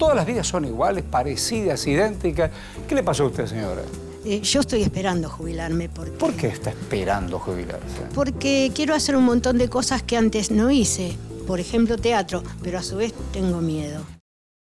Todas las vidas son iguales, parecidas, idénticas. ¿Qué le pasó a usted, señora? Eh, yo estoy esperando jubilarme. Porque, ¿Por qué está esperando jubilarse? Porque quiero hacer un montón de cosas que antes no hice. Por ejemplo, teatro, pero a su vez tengo miedo.